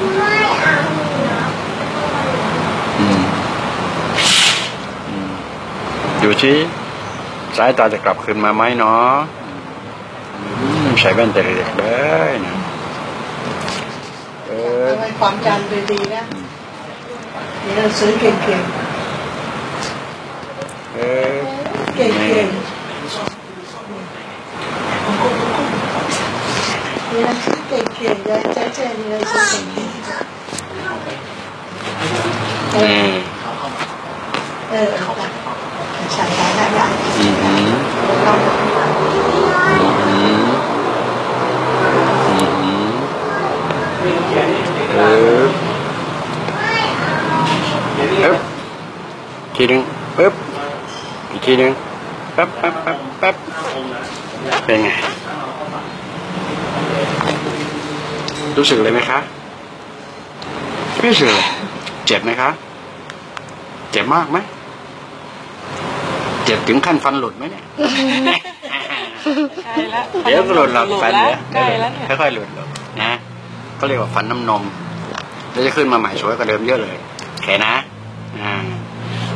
อืมอืมดูชิสายตาจะกลับคืนมาไหมเนาะอืมใส่แว่นแต่เด็กๆเลยนะเออทำให้ความจำดีๆนะมีหนังสือเก่งเออๆเก่งๆมีหนัง สือเก่งๆยายเจ๊ รู้สึกเลยไหมคะ ไม่รู้สึกเลยเจ็บไหมคะ เจ็บมากไหม เจ็บถึงขั้นฟันหลุดไหมเนี่ยใกล้แล้วเดี๋ยวก็หลุดหลอกฟันแล้เดี๋ยวใกล้แล้วเนี่ยค่อยๆหลุดหรอกนะก็เรียกว่าฟันน้ำนม แล้วจะขึ้นมาใหม่สวยกว่าเดิมเยอะเลยแขนะอ่า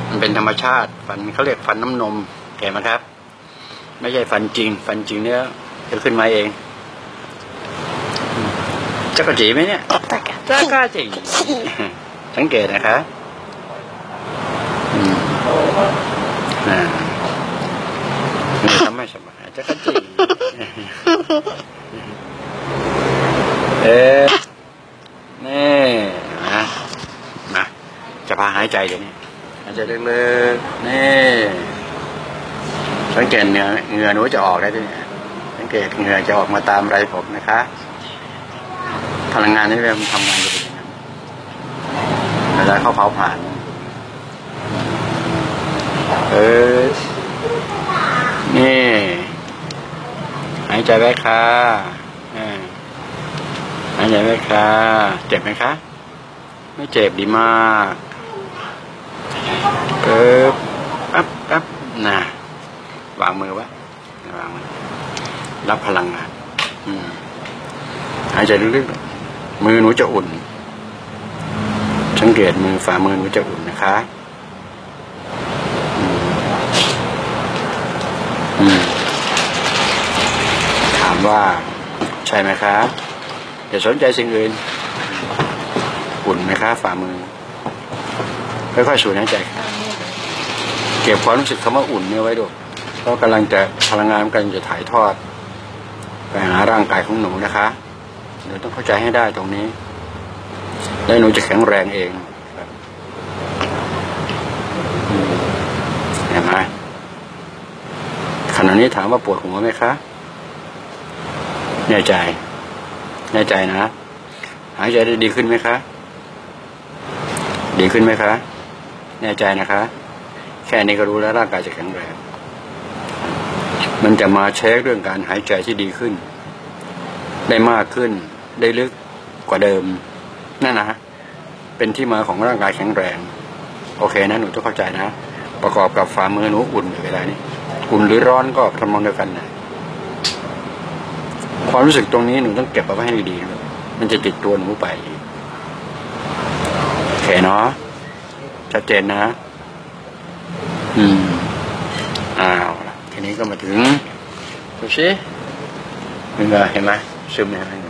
มันเป็นธรรมชาติ ฟันเขาเรียกฟันน้ำนมแขไหมครับ ไม่ใช่ฟันจริง ฟันจริงเนี่ยจะขึ้นมาเอง จะกระจีไหมเนี่ยจะกระจีสังเกตนะคะอืมอ่านี่ทำไม่สบายจะกระจีเอ๊ะนี่นะมาจะพาหายใจเดี๋ยวนี้หายใจลึกๆนี่สังเกตเนื้อเหงื่อหนูจะออกได้ด้วยเนี่ยสังเกตเหงื่อจะออกมาตามไรผมนะคะ พลังงานนี่มันทำงานอยู่อย่างนั้นเวลาเข้าเผาผ่าน เออ นี่หายใจไว้ค่ะอ่าหายใจไว้ค่ะ เจ็บไหมคะ ไม่เจ็บดีมากปึ๊บปั๊บปั๊บน่ะวางมือไว้วางไว้รับพลังงาน อืมหายใจลึกๆ มือหนูจะอุ่น สังเกตมือฝ่ามือหนูจะอุ่นนะคะอือถามว่า ใช่ไหมคะอย่าสนใจสิ่งอื่น อุ่นไหมคะฝ่ามือค่อยๆสูดหายใจเก็บความรู้สึกคำว่าอุ่นเนี่ยไว้ดูเพราะกำลังจะพลังงานกำลังจะถ่ายทอดไปหาร่างกายของหนูนะคะ หนูต้องเข้าใจให้ได้ตรงนี้ แล้วหนูจะแข็งแรงเองเห็นไหมขณะนี้ถามว่าปวดหัวไหมคะแน่ใจ แน่ใจนะ หายใจได้ดีขึ้นไหมคะ ดีขึ้นไหมคะ แน่ใจนะคะ แค่นี้ก็รู้แล้วร่างกายจะแข็งแรง มันจะมาเช็คเรื่องการหายใจที่ดีขึ้น ได้มากขึ้น ได้ลึกกว่าเดิม นั่นนะเป็นที่มาของร่างกายแข็งแรง โอเคนะหนูต้องเข้าใจนะ ประกอบกับฝ่ามือหนูอุ่นอยู่เวลานี้อุ่นหรือร้อนก็ทำนองเดียวกันนะความรู้สึกตรงนี้หนูต้องเก็บเอาไว้ให้ดีๆนะมันจะติดตัวหนูไปโอเคเนาะชัดเจนนะ อืมอ้าวทีนี้ก็มาถึงดูสิมันก็เห็นไหมซึมเห็นไ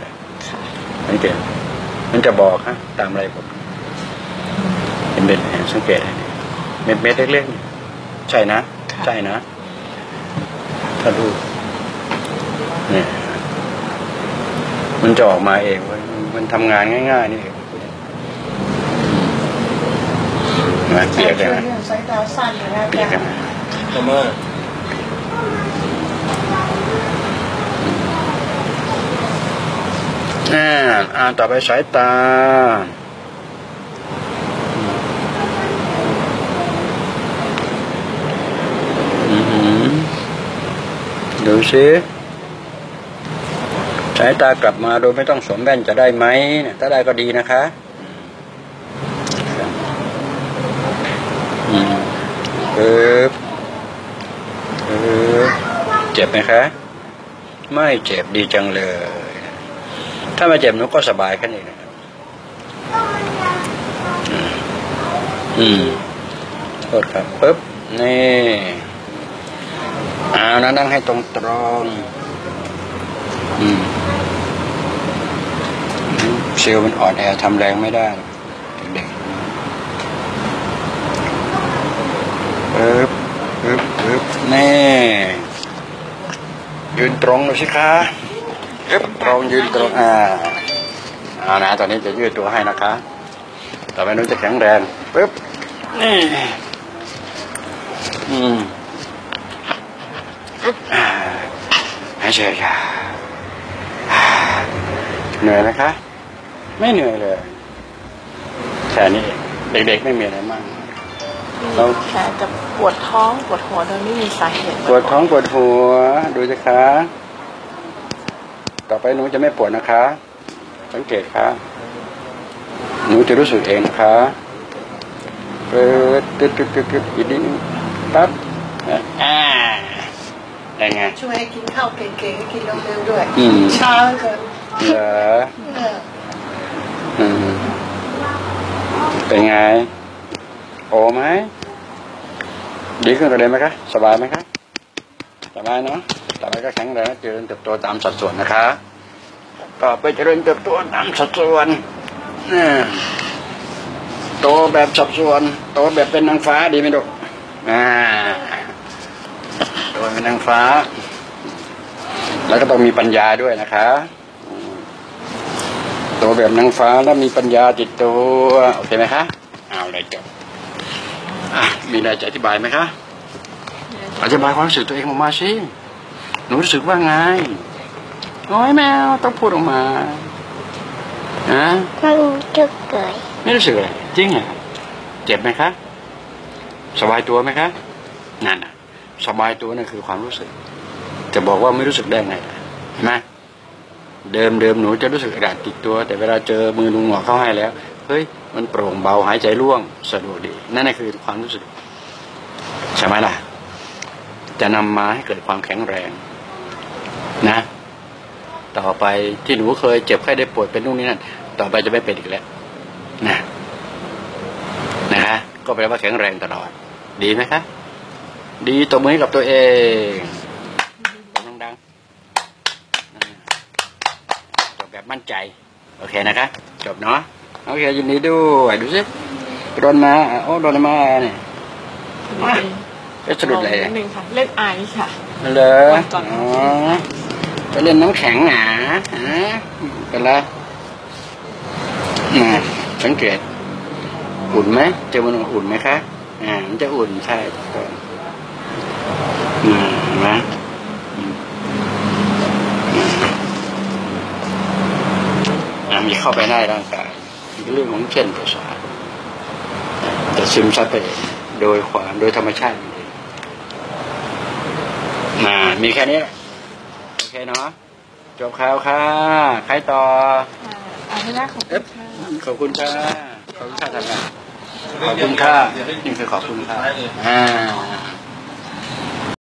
หม สังเกตมันจะบอกฮะตามอะไรผมเห็นเป็นไงสังเกตเม็ดเม็ดๆเล็กๆนี่ใช่นะ ใช่นะ ถ้าดูเนี่ยมันจะออกมาเองเว้ยมันทำงานง่าย ๆ นี่เองมาเปียกเลยช่วยนะเรื่องสายตาสั้นนะเปียกเลยจ๊ะนะทำไมอ่าอ่านต่อไปสายตาอือหือดูสิสายตากลับมาโดยไม่ต้องสวมแว่นจะได้ไหมเนี่ยถ้าได้ก็ดีนะคะอืมปึ๊บปึ๊บเจ็บไหมคะ ไม่เจ็บดีจังเลย ถ้าไม่เจ็บหนูก็สบายแค่นี้นะครับอืมโทษครับปึ๊บนี่เอานะนั่งให้ตรงตรงอืมเซลล์มันอ่อนแอทำแรงไม่ได้เด็กๆปึ๊บปึ๊บปึ๊บนี่ยืนตรงเลยสิคะ ตรงยืนตรงอ่าเอานะตอนนี้จะยืดตัวให้นะคะ ต่อไปนู้นจะแข็งแรงปึ๊บนี่อืมปึ๊บอ่าหายใจค่ะอ่าเหนื่อยไหมคะ ไม่เหนื่อยเลยแค่นี้เองเด็กๆไม่มีอะไรมากเราแผลจะปวดท้องปวดหัวโดยไม่มีสาเหตุ ปวดท้องปวดหัวดูสิคะ ต่อไปหนูจะไม่ปวดนะคะ สังเกตค่ะ หนูจะรู้สึกเองนะคะเปิดตึ๊ดตึ๊ดตึ๊ดตึ๊ดอีกนิดนึงปั๊บอ่าได้ไงช่วยให้กินข้าวเก่งๆให้กินเร็วๆด้วยอืมช้าเหลือเกินเหรอเอออืมเป็นไง โอไหมดีขึ้นกว่าเดิมไหมคะ สบายไหมคะ สบายเนาะ ต่อไปก็แข็งแรงเจริญเติบโตตามสัดส่วนนะคะ ต่อไปเจริญเติบโตตามสัดส่วนอ่โตแบบสัดส่วน โตแบบเป็นนางฟ้าดีไหมลูกอ่าโตเป็นนางฟ้า แล้วก็ต้องมีปัญญาด้วยนะคะโตแบบนางฟ้าแล้วมีปัญญาติดตัวโอเคไหมคะเอาเลยจบมีอะไรจะอธิบายไหมคะอธิบายความรู้สึกตัวเองออกมาสิ นูรู้สึกว่าไงโอ้ยแมวต้องพูดออกมาฮะมันจะเกิดไม่รู้สึกเลยจริงเหรอเจ็บไหมคะ สบายตัวไหมคะนั่นน่ะ สบายตัวนั่นคือความรู้สึก จะบอกว่าไม่รู้สึกได้ไงล่ะเห็นไหมเดิมเดิมหนูจะรู้สึกกระดาษติดตัว แต่เวลาเจอมือลุงหมอเข้าให้แล้วเฮ้ยมันโปร่งเบาหายใจร่วงสะดวกดี นั่นน่ะคือความรู้สึกใช่ไหมล่ะ จะนำมาให้เกิดความแข็งแรง นะ ต่อไปที่หนูเคยเจ็บไข้ได้ปวดเป็นนู่นนี่นั่นต่อไปจะไม่เป็นอีกแล้วนะนะคะก็แปลว่าแข็งแรงตลอด ดีไหมคะดีตัวมือให้กับตัวเองดังๆอ่าจบแบบมั่นใจ โอเคนะคะ จบเนาะโอเคยินดีด้วยดูสิโดนมาโอ้โดนมาเนี่ยมาก็สะดุดเลยนิดนึงค่ะ เล่นไอซ์ค่ะเลยวันก่อนอ๋อ ไปเล่นน้ำแข็งหนาฮะเป็นไรน่ะสังเกต อุ่นไหมเจอมันอุ่นไหมคะอ่ามันจะอุ่นใช่กต้องอ่าเห็นไหมอืมอ่ามันจะเข้าไปในร่างกายมันเป็นเรื่องของเช่นประสาทจะซึมซับไปเองโดยความโดยธรรมชาติมันเองอ่ามีแค่นี้แหละ เคเนาะจบข่าวค่ะ ใครต่ออ่าที่แรกของเอ๊ะขอบคุณค่ะขอบคุณค่ะทำงานขอบคุณค่ะนี่คือขอบคุณค่ะอ่า